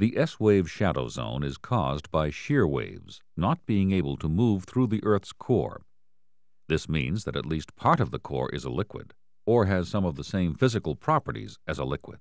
The S wave shadow zone is caused by shear waves not being able to move through the earth's core. This means that at least part of the core is a liquid, or has some of the same physical properties as a liquid.